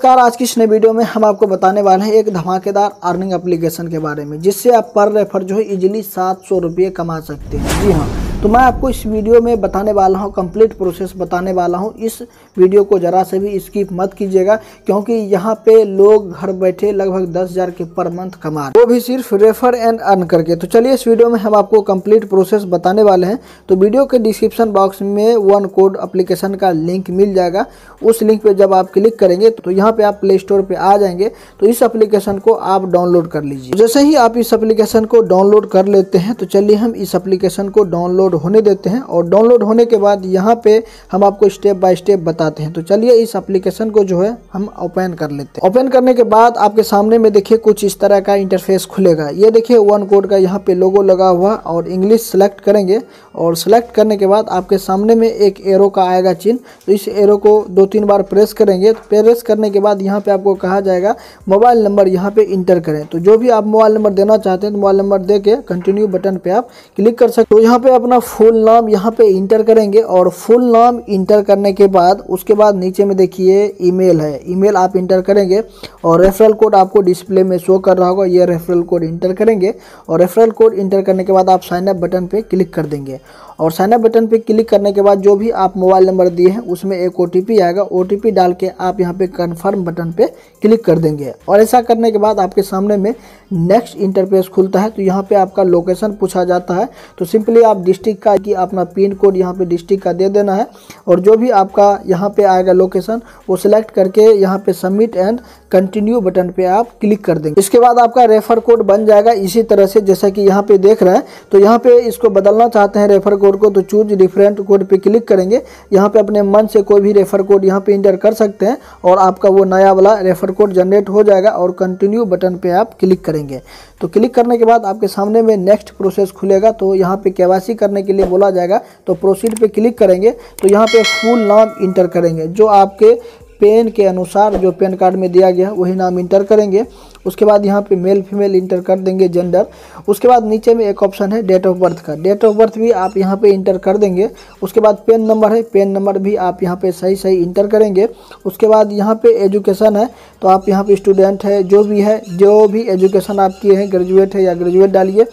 नमस्कार, आज की इस नई वीडियो में हम आपको बताने वाले हैं एक धमाकेदार अर्निंग एप्लीकेशन के बारे में, जिससे आप पर रेफर जो है इजीली सात सौ रुपये कमा सकते हैं। जी हाँ तो मैं आपको इस वीडियो में बताने वाला हूँ कंप्लीट प्रोसेस बताने वाला हूँ। इस वीडियो को ज़रा से भी स्किप मत कीजिएगा, क्योंकि यहाँ पे लोग घर बैठे लगभग दस हज़ार के पर मंथ कमा रहे वो भी सिर्फ़ रेफर एंड अर्न करके। तो चलिए इस वीडियो में हम आपको कंप्लीट प्रोसेस बताने वाले हैं। तो वीडियो के डिस्क्रिप्शन बॉक्स में वन कोड अप्लीकेशन का लिंक मिल जाएगा। उस लिंक पे जब आप क्लिक करेंगे तो यहाँ पे आप प्ले स्टोर पे आ जाएँगे। तो इस अप्लीकेशन को आप डाउनलोड कर लीजिए। जैसे ही आप इस अप्लीकेशन को डाउनलोड कर लेते हैं तो चलिए हम इस अप्लीकेशन को डाउनलोड डाउनलोड होने देते हैं और डाउनलोड होने के बाद यहाँ पे हम आपको स्टेप बाय स्टेप बताते हैं। तो चलिए इस एप्लीकेशन को जो है हम ओपन कर लेते हैं। ओपन करने के बाद आपके सामने में देखिए कुछ इस तरह का इंटरफेस खुलेगा। ये देखिए वन कोड का यहाँ पे लोगो लगा हुआ और इंग्लिश सेलेक्ट करेंगे और सेलेक्ट करने के बाद आपके सामने में एक एरो का आएगा चिन्ह। तो इस एरो को दो तीन बार प्रेस करेंगे। तो प्रेस करने के बाद यहाँ पे आपको कहा जाएगा मोबाइल नंबर यहाँ पे इंटर करें। तो जो भी आप मोबाइल नंबर देना चाहते हैं तो मोबाइल नंबर दे कंटिन्यू बटन पे आप क्लिक कर सकते हो। यहाँ पे अपना फुल नाम यहाँ पे इंटर करेंगे और फुल नाम इंटर करने के बाद, उसके बाद नीचे में देखिए ईमेल है। ईमेल आप इंटर करेंगे और रेफरल कोड आपको डिस्प्ले में शो कर रहा होगा। ये रेफरल कोड इंटर करेंगे और रेफरल कोड इंटर करने के बाद आप साइनअप बटन पे क्लिक कर देंगे। और साइन अप बटन पे क्लिक करने के बाद जो भी आप मोबाइल नंबर दिए हैं, उसमें एक ओटीपी आएगा। ओटीपी डाल के आप यहाँ पे कन्फर्म बटन पे क्लिक कर देंगे। और ऐसा करने के बाद आपके सामने में नेक्स्ट इंटरफेस खुलता है तो यहाँ पे आपका लोकेशन पूछा जाता है। तो सिंपली आप डिस्ट्रिक्ट का कि अपना पिन कोड यहाँ पे डिस्ट्रिक्ट का दे देना है। और जो भी आपका यहाँ पे आएगा लोकेशन वो सिलेक्ट करके यहाँ पे सबमिट एंड कंटिन्यू बटन पे आप क्लिक कर देंगे। इसके बाद आपका रेफर कोड बन जाएगा। इसी तरह से जैसा कि यहाँ पे देख रहे हैं तो यहाँ पे इसको बदलना चाहते हैं रेफर कोड को तो चूज़ डिफरेंट कोड पे क्लिक करेंगे। यहाँ पे अपने मन से कोई भी रेफर कोड यहाँ पे इंटर कर सकते हैं और आपका वो नया वाला रेफर कोड जनरेट हो जाएगा और कंटिन्यू बटन पे आप क्लिक करेंगे। तो क्लिक करने के बाद आपके सामने में नेक्स्ट प्रोसेस खुलेगा तो यहाँ पे के करने के लिए बोला जाएगा। तो प्रोसीड पे क्लिक करेंगे तो यहाँ पे फुल नाम इंटर करेंगे, जो आपके पेन के अनुसार जो पेन कार्ड में दिया गया वही नाम इंटर करेंगे। उसके बाद यहाँ पे मेल फीमेल इंटर कर देंगे जेंडर उसके बाद नीचे में एक ऑप्शन है डेट ऑफ़ बर्थ का. डेट ऑफ़ बर्थ भी आप यहाँ पे इंटर कर देंगे. उसके बाद पेन नंबर है. पेन नंबर भी आप यहाँ पे सही सही इंटर करेंगे. उसके बाद यहाँ पे एजुकेशन है. तो आप यहाँ पे स्टूडेंट है, जो भी है, जो भी एजुकेशन आप किए हैं ग्रेजुएट है या ग्रेजुएट डालिए.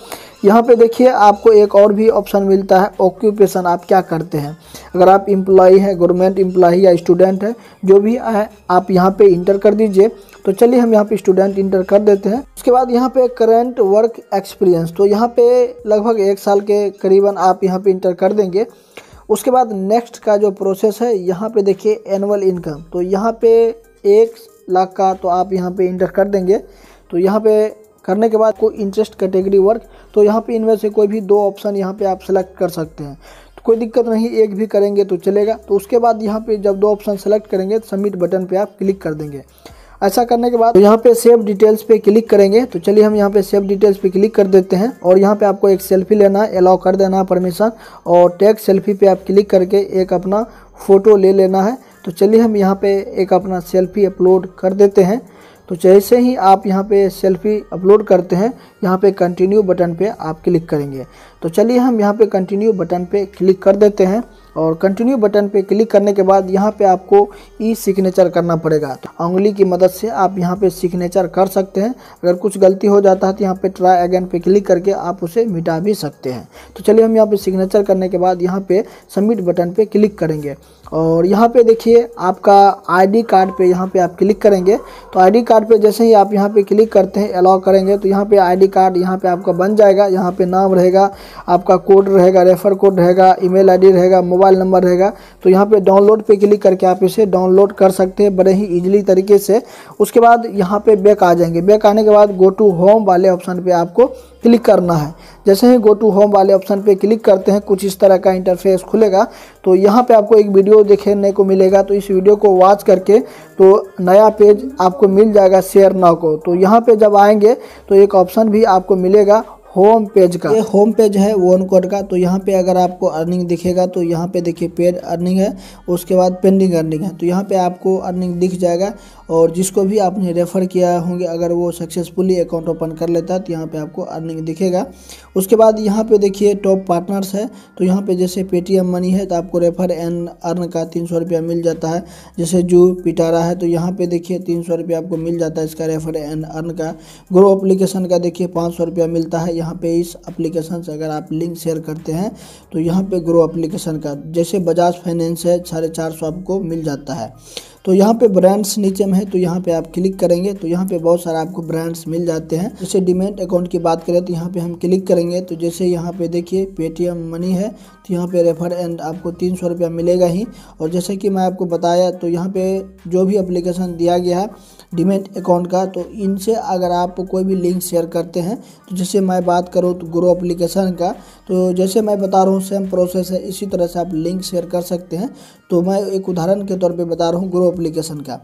यहाँ पे देखिए आपको एक और भी ऑप्शन मिलता है ऑक्यूपेशन आप क्या करते हैं? अगर आप इम्प्लॉई हैं गवर्नमेंट इम्प्लॉई या स्टूडेंट है, जो भी है, आप यहाँ पे इंटर कर दीजिए. तो चलिए हम यहाँ पे स्टूडेंट इंटर कर देते हैं उसके बाद यहाँ पे करंट वर्क एक्सपीरियंस तो यहाँ पे लगभग एक साल के करीबन आप यहाँ पे इंटर कर देंगे उसके बाद नेक्स्ट का जो प्रोसेस है यहाँ पे देखिए एनुअल इनकम तो यहाँ पे एक लाख का तो आप यहाँ पे इंटर कर देंगे तो यहाँ पे करने के बाद कोई इंटरेस्ट कैटेगरी वर्क तो यहाँ पे इनमें से कोई भी दो ऑप्शन यहाँ पे आप सेलेक्ट कर सकते हैं तो कोई दिक्कत नहीं एक भी करेंगे तो चलेगा तो उसके बाद यहाँ पे जब दो ऑप्शन सेलेक्ट करेंगे तो सबमिट बटन पे आप क्लिक कर देंगे ऐसा करने के बाद तो यहाँ पे सेव डिटेल्स पे क्लिक करेंगे। तो चलिए हम यहाँ पे सेव डिटेल्स पे क्लिक कर देते हैं और यहाँ पे आपको एक सेल्फी लेना है अलाउ कर देना है परमिशन और टैग सेल्फी पे आप क्लिक करके एक अपना फ़ोटो ले लेना है। तो चलिए हम यहाँ पे एक अपना सेल्फी अपलोड कर देते हैं। तो जैसे ही आप यहाँ पे सेल्फी अपलोड करते हैं, यहाँ पे कंटिन्यू बटन पे आप क्लिक करेंगे। तो चलिए हम यहाँ पे कंटिन्यू बटन पे क्लिक कर देते हैं। और कंटिन्यू बटन पे क्लिक करने के बाद यहाँ पे आपको ई सिग्नेचर करना पड़ेगा तो उंगली की मदद से आप यहाँ पे सिग्नेचर कर सकते हैं अगर कुछ गलती हो जाता है तो यहाँ पे ट्राई अगेन पे क्लिक करके आप उसे मिटा भी सकते हैं तो चलिए हम यहाँ पे सिग्नेचर करने के बाद यहाँ पे सबमिट बटन पे क्लिक करेंगे और यहाँ पे देखिए आपका आईडी कार्ड पे यहाँ पे आप क्लिक करेंगे तो आईडी कार्ड पे जैसे ही आप यहाँ पे क्लिक करते हैं अलाउ करेंगे तो यहाँ पे आईडी कार्ड यहाँ पे आपका बन जाएगा यहाँ पे नाम रहेगा आपका कोड रहेगा रेफर कोड रहेगा ईमेल आईडी रहेगा मोबाइल नंबर रहेगा। तो यहाँ पे डाउनलोड पे क्लिक करके आप इसे डाउनलोड कर सकते हैं बड़े ही ईजिली तरीके से। उसके बाद यहाँ पे बैक आ जाएँगे। बैक आने के बाद गो टू होम वाले ऑप्शन पे आपको क्लिक करना है। जैसे ही गो टू होम वाले ऑप्शन पे क्लिक करते हैं, कुछ इस तरह का इंटरफेस खुलेगा। तो यहाँ पे आपको एक वीडियो देखने को मिलेगा। तो इस वीडियो को वॉच करके तो नया पेज आपको मिल जाएगा शेयर नाउ को। तो यहाँ पे जब आएँगे तो एक ऑप्शन भी आपको मिलेगा। होम पेज का। ये होम पेज है वन कोड का। तो यहाँ पे अगर आपको अर्निंग दिखेगा तो यहाँ पे देखिए पेड अर्निंग है, उसके बाद पेंडिंग अर्निंग है। तो यहाँ पे आपको अर्निंग दिख जाएगा और जिसको भी आपने रेफ़र किया होंगे, अगर वो सक्सेसफुली अकाउंट ओपन कर लेता है तो यहाँ पे आपको अर्निंग दिखेगा। उसके बाद यहाँ पे देखिए टॉप पार्टनर्स है। तो यहाँ पे जैसे पेटीएम मनी है तो आपको रेफर एंड अर्न का तीन सौ रुपया मिल जाता है। जैसे जू पिटारा है तो यहाँ पे देखिए तीन सौ रुपया आपको मिल जाता है इसका रेफर एंड अर्न का। ग्रो एप्लीकेशन का देखिए पाँच सौ रुपया मिलता है। यहाँ पे इस एप्लीकेशन से अगर आप लिंक शेयर करते हैं तो यहाँ पे ग्रो एप्लीकेशन का, जैसे बजाज फाइनेंस है, साढ़े चार सौ आपको मिल जाता है। तो यहाँ पे ब्रांड्स नीचे में है तो यहाँ पे आप क्लिक करेंगे तो यहाँ पे बहुत सारा आपको ब्रांड्स मिल जाते हैं। जैसे डिमेंट अकाउंट की बात करें तो यहाँ पे हम क्लिक करेंगे तो जैसे यहाँ पे देखिए पेटीएम मनी है तो यहाँ पे रेफर एंड आपको तीन सौ रुपया मिलेगा ही। और जैसे कि मैं आपको बताया तो यहाँ पे जो भी अप्लीकेशन दिया गया है डिमेट अकाउंट का तो इनसे अगर आप कोई भी लिंक शेयर करते हैं तो जैसे मैं बात करूँ तो ग्रो अप्लीकेशन का तो जैसे मैं बता रहा हूँ सेम प्रोसेस है, इसी तरह से आप लिंक शेयर कर सकते हैं। तो मैं एक उदाहरण के तौर पर बता रहा हूँ ग्रो एप्लीकेशन का।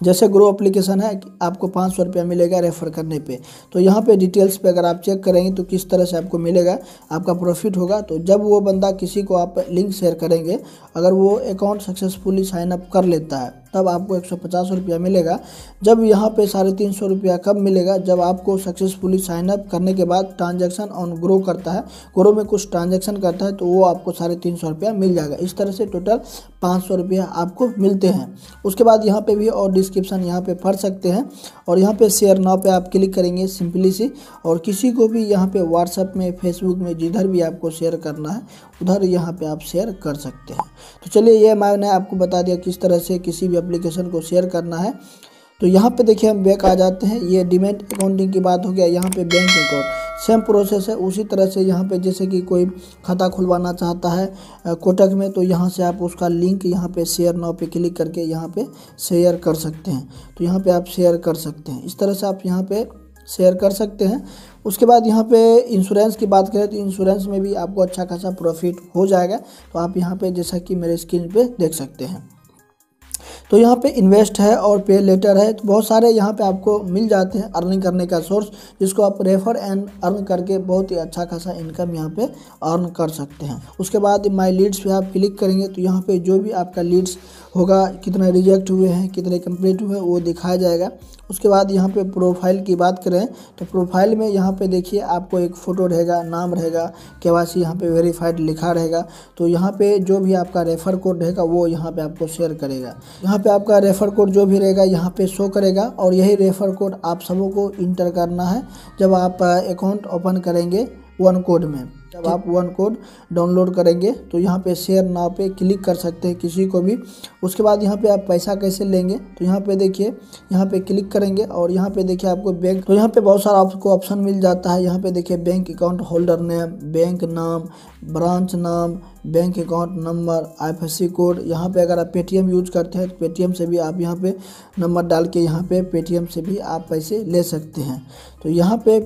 जैसे ग्रो एप्लीकेशन है आपको पाँच सौ रुपया मिलेगा रेफ़र करने पे तो यहाँ पे डिटेल्स पे अगर आप चेक करेंगे तो किस तरह से आपको मिलेगा, आपका प्रॉफिट होगा। तो जब वो बंदा किसी को आप लिंक शेयर करेंगे, अगर वो अकाउंट सक्सेसफुली साइन अप कर लेता है तब आपको एक सौ पचास रुपया मिलेगा। जब यहाँ पे साढ़े तीन सौ रुपया कब मिलेगा? जब आपको सक्सेसफुली साइन अप करने के बाद ट्रांजैक्शन ऑन ग्रो करता है ग्रो में कुछ ट्रांजैक्शन करता है तो वो आपको साढ़े तीन सौ रुपया मिल जाएगा। इस तरह से टोटल पाँच सौ रुपया आपको मिलते हैं। उसके बाद यहाँ पे भी और डिस्क्रिप्शन यहाँ पे पढ़ सकते हैं और यहाँ पे शेयर नाव पे आप क्लिक करेंगे सिंपली सी। और किसी को भी यहाँ पे व्हाट्सअप में फेसबुक में, जिधर भी आपको शेयर करना है, उधर यहाँ पे आप शेयर कर सकते हैं। तो चलिए ये मैंने आपको बता दिया किस तरह से किसी भी एप्लीकेशन को शेयर करना है। तो यहाँ पे देखिए हम बैक आ जाते हैं। ये डिमेट अकाउंटिंग की बात हो गया। यहाँ पे बैंक अकाउंट सेम प्रोसेस है। उसी तरह से यहाँ पे जैसे कि कोई खाता खुलवाना चाहता है कोटक में तो यहाँ से आप उसका लिंक यहाँ पे शेयर नाव पे क्लिक करके यहाँ पे शेयर कर सकते हैं। तो यहाँ पे आप शेयर कर सकते हैं। इस तरह से आप यहाँ पे शेयर कर सकते हैं। उसके बाद यहाँ पे इंश्योरेंस की बात करें तो इंश्योरेंस में भी आपको अच्छा खासा प्रॉफिट हो जाएगा। तो आप यहाँ पे जैसा कि मेरे स्क्रीन पे देख सकते हैं। तो यहाँ पे इन्वेस्ट है और पे लेटर है तो बहुत सारे यहाँ पे आपको मिल जाते हैं अर्निंग करने का सोर्स जिसको आप रेफर एंड अर्न करके बहुत ही अच्छा खासा इनकम यहाँ पे अर्न कर सकते हैं। उसके बाद माई लीड्स पे आप क्लिक करेंगे तो यहाँ पे जो भी आपका लीड्स होगा, कितना रिजेक्ट हुए हैं, कितने कंप्लीट हुए हैं, वो दिखाया जाएगा। उसके बाद यहाँ पे प्रोफ़ाइल की बात करें तो प्रोफ़ाइल में यहाँ पे देखिए आपको एक फ़ोटो रहेगा, नाम रहेगा, के वाई सी यहाँ पर वेरीफाइड लिखा रहेगा तो यहाँ पे जो भी आपका रेफ़र कोड रहेगा, वो यहाँ पे आपको शेयर करेगा। यहाँ पे आपका रेफ़र कोड जो भी रहेगा यहाँ पे शो करेगा और यही रेफ़र कोड आप सबों को इंटर करना है जब आप अकाउंट ओपन करेंगे वन कोड में। जब आप वन कोड डाउनलोड करेंगे तो यहाँ पे शेयर नाव पे क्लिक कर सकते हैं किसी को भी उसके बाद यहाँ पे आप पैसा कैसे लेंगे तो यहाँ पे देखिए यहाँ पे क्लिक करेंगे और यहाँ पे देखिए आपको बैंक तो यहाँ पे बहुत सारा आपको ऑप्शन मिल जाता है यहाँ पे देखिए bank account holder name bank नाम ब्रांच नाम bank account number I code यहाँ पे अगर आप पेटीएम यूज़ करते हैं तो पेटीएम से भी आप यहाँ पे नंबर डाल के यहाँ पे पेटीएम से भी आप पैसे ले सकते हैं तो यहाँ पे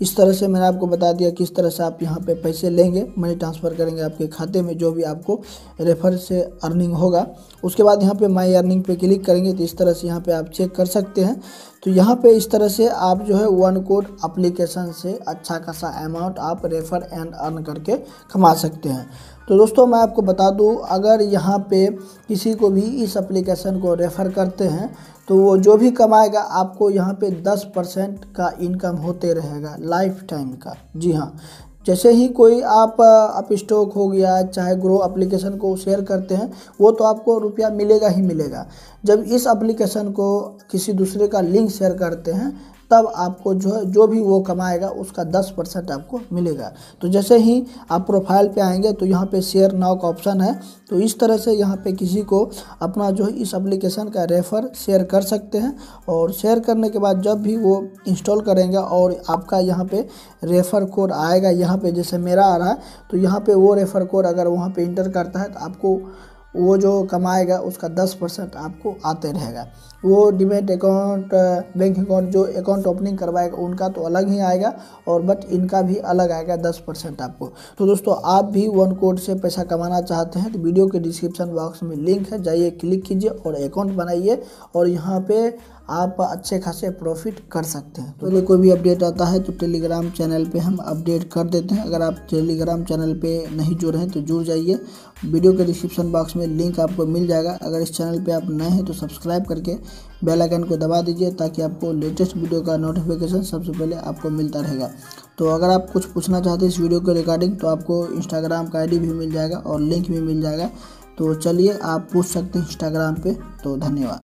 इस तरह से मैंने आपको बता दिया किस तरह से आप यहाँ पे पैसे लेंगे मनी ट्रांसफ़र करेंगे आपके खाते में, जो भी आपको रेफर से अर्निंग होगा। उसके बाद यहाँ पे माई अर्निंग पे क्लिक करेंगे तो इस तरह से यहाँ पे आप चेक कर सकते हैं। तो यहाँ पे इस तरह से आप जो है वन कोड अप्लीकेशन से अच्छा खासा अमाउंट आप रेफ़र एंड अर्न करके कमा सकते हैं। तो दोस्तों, मैं आपको बता दूँ, अगर यहाँ पे किसी को भी इस एप्लीकेशन को रेफ़र करते हैं तो वो जो भी कमाएगा, आपको यहाँ पे 10 परसेंट का इनकम होते रहेगा, लाइफ टाइम का। जी हाँ जैसे ही कोई आप, अप स्टॉक हो गया, चाहे ग्रो एप्लीकेशन को शेयर करते हैं, वो तो आपको रुपया मिलेगा ही मिलेगा। जब इस एप्लीकेशन को किसी दूसरे का लिंक शेयर करते हैं तब आपको जो है, जो भी वो कमाएगा, उसका दस परसेंट आपको मिलेगा। तो जैसे ही आप प्रोफ़ाइल पे आएँगे तो यहाँ पे शेयर नाउ का ऑप्शन है। तो इस तरह से यहाँ पे किसी को अपना जो है, इस एप्लीकेशन का रेफ़र शेयर कर सकते हैं। और शेयर करने के बाद जब भी वो इंस्टॉल करेंगे और आपका यहाँ पे रेफ़र कोड आएगा, यहाँ पे जैसे मेरा आ रहा है तो यहाँ पे वो रेफ़र कोड अगर वहाँ पे इंटर करता है तो आपको वो जो कमाएगा, उसका दस परसेंट आपको आते रहेगा। वो डिमेट अकाउंट, बैंक अकाउंट, जो अकाउंट ओपनिंग करवाएगा, उनका तो अलग ही आएगा और बट इनका भी अलग आएगा दस परसेंट आपको। तो दोस्तों, आप भी वन कोड से पैसा कमाना चाहते हैं तो वीडियो के डिस्क्रिप्शन बॉक्स में लिंक है, जाइए, क्लिक कीजिए और अकाउंट बनाइए और यहाँ पे आप अच्छे खासे प्रॉफिट कर सकते हैं। तो यदि कोई भी अपडेट आता है तो टेलीग्राम चैनल पे हम अपडेट कर देते हैं। अगर आप टेलीग्राम चैनल पे नहीं जुड़े हैं तो जुड़ जाइए। वीडियो के डिस्क्रिप्शन बॉक्स में लिंक आपको मिल जाएगा। अगर इस चैनल पे आप नए हैं तो सब्सक्राइब करके बेल आइकन को दबा दीजिए ताकि आपको लेटेस्ट वीडियो का नोटिफिकेशन सबसे पहले आपको मिलता रहेगा। तो अगर आप कुछ पूछना चाहते हैं इस वीडियो के रिगार्डिंग तो आपको इंस्टाग्राम का आईडी भी मिल जाएगा और लिंक भी मिल जाएगा। तो चलिए, आप पूछ सकते हैं इंस्टाग्राम पे। तो धन्यवाद।